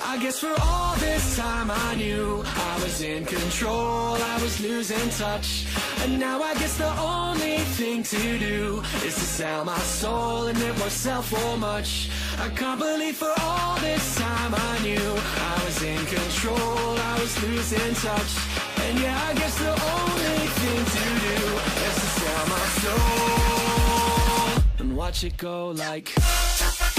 I guess for all this time I knew I was in control, I was losing touch. And now I guess the only thing to do is to sell my soul and it won't sell for much. I can't believe for all this time I knew I was in control, I was losing touch. And yeah, I guess the only thing to do is to sell my soul and watch it go like.